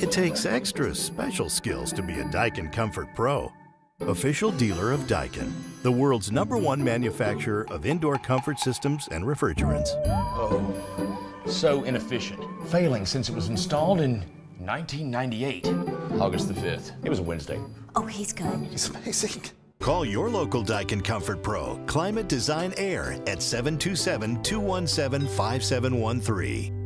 It takes extra special skills to be a Daikin Comfort Pro. Official dealer of Daikin, the world's number one manufacturer of indoor comfort systems and refrigerants. Oh, so inefficient. Failing since it was installed in 1998, August the 5th. It was a Wednesday. Oh, he's good. He's amazing. Call your local Daikin Comfort Pro Climate Design Air at 727 217 5713.